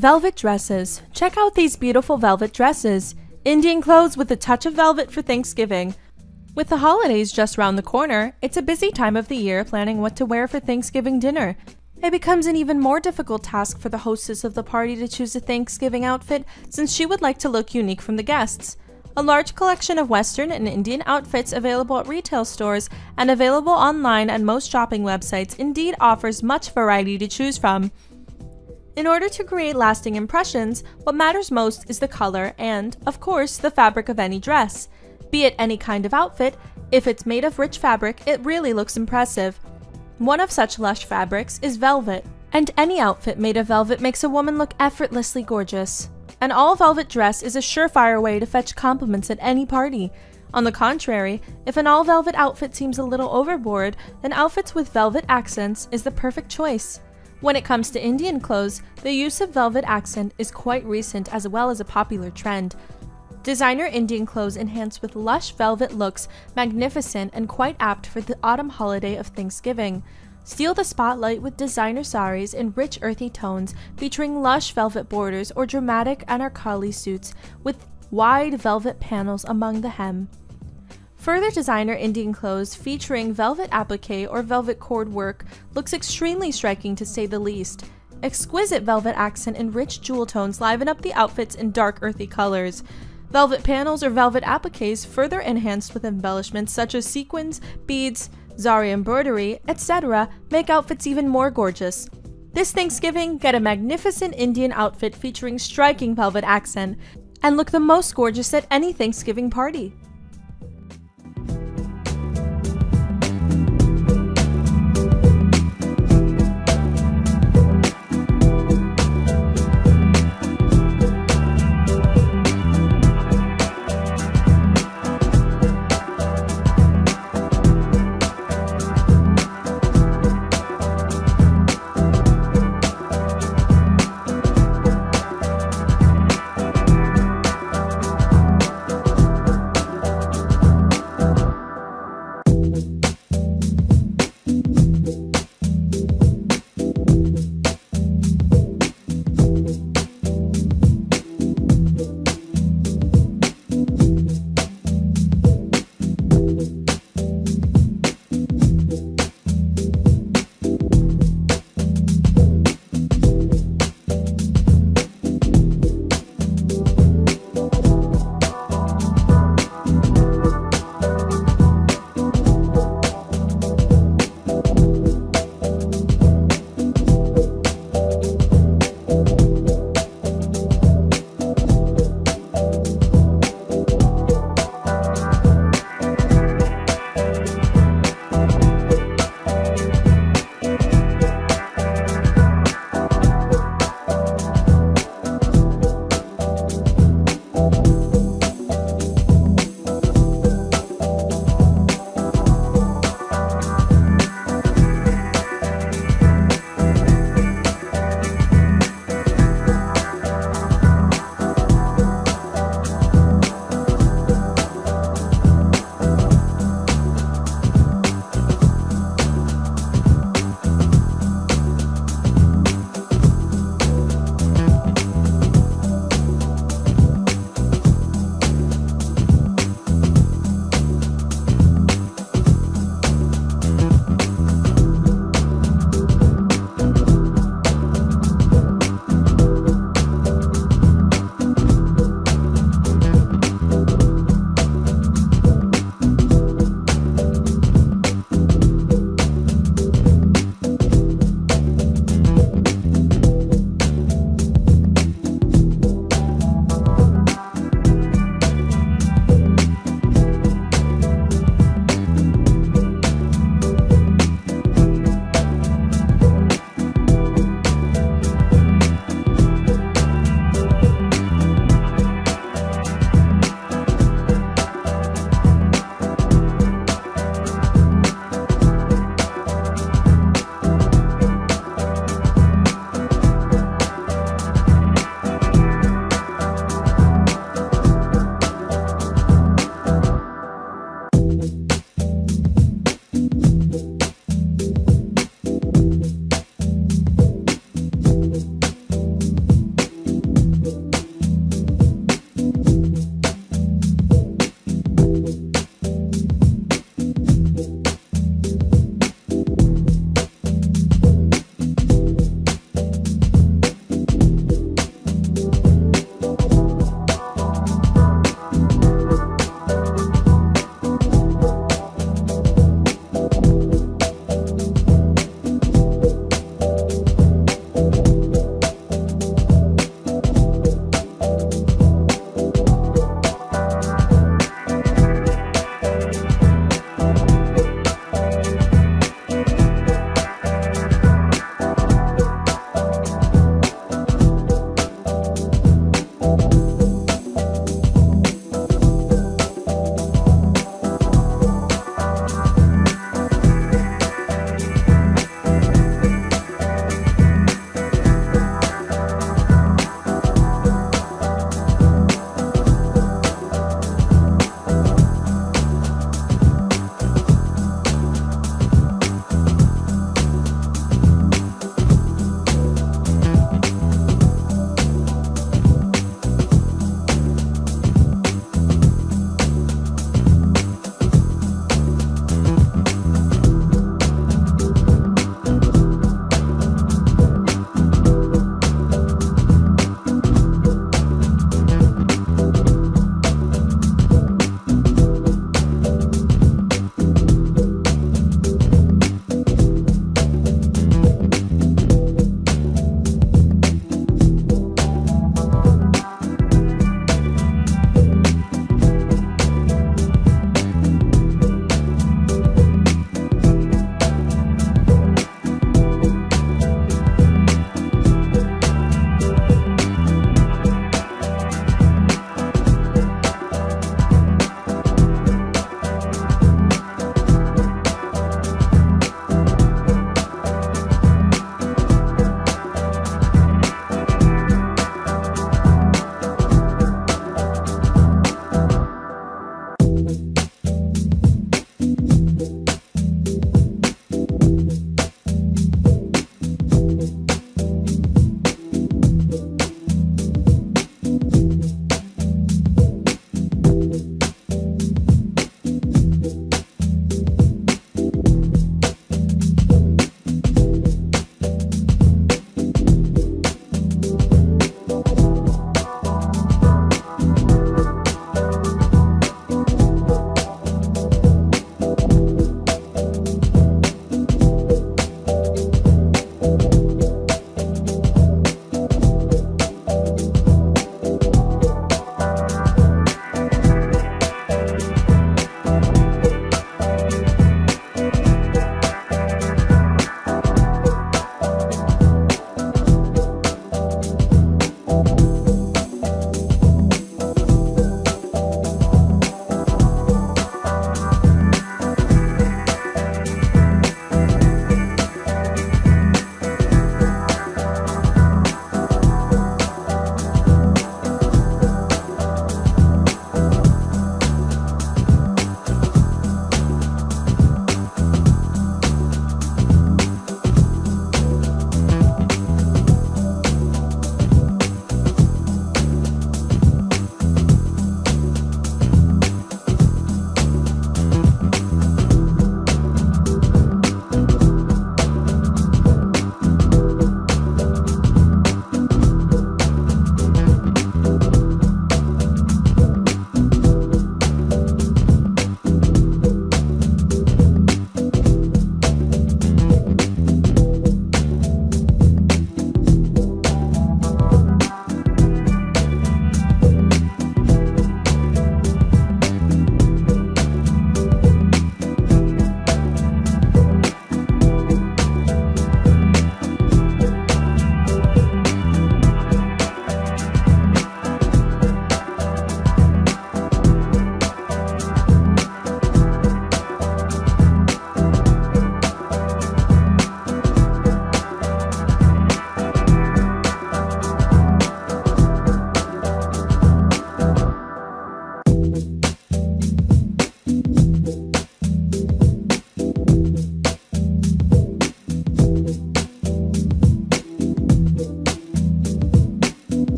Velvet dresses. Check out these beautiful velvet dresses. Indian clothes with a touch of velvet for Thanksgiving. With the holidays just round the corner, it's a busy time of the year planning what to wear for Thanksgiving dinner. It becomes an even more difficult task for the hostess of the party to choose a Thanksgiving outfit since she would like to look unique from the guests. A large collection of Western and Indian outfits available at retail stores and available online at most shopping websites indeed offers much variety to choose from. In order to create lasting impressions, what matters most is the color and, of course, the fabric of any dress. Be it any kind of outfit, if it's made of rich fabric, it really looks impressive. One of such lush fabrics is velvet, and any outfit made of velvet makes a woman look effortlessly gorgeous. An all velvet dress is a surefire way to fetch compliments at any party. On the contrary, if an all velvet outfit seems a little overboard, then outfits with velvet accents is the perfect choice. When it comes to Indian clothes, the use of velvet accent is quite recent as well as a popular trend. Designer Indian clothes enhanced with lush velvet looks, magnificent and quite apt for the autumn holiday of Thanksgiving. Steal the spotlight with designer saris in rich earthy tones featuring lush velvet borders or dramatic anarkali suits with wide velvet panels among the hem. Further designer Indian clothes featuring velvet applique or velvet cord work looks extremely striking to say the least. Exquisite velvet accent and rich jewel tones liven up the outfits in dark earthy colors. Velvet panels or velvet appliques further enhanced with embellishments such as sequins, beads, zari embroidery, etc. make outfits even more gorgeous. This Thanksgiving, get a magnificent Indian outfit featuring striking velvet accent and look the most gorgeous at any Thanksgiving party.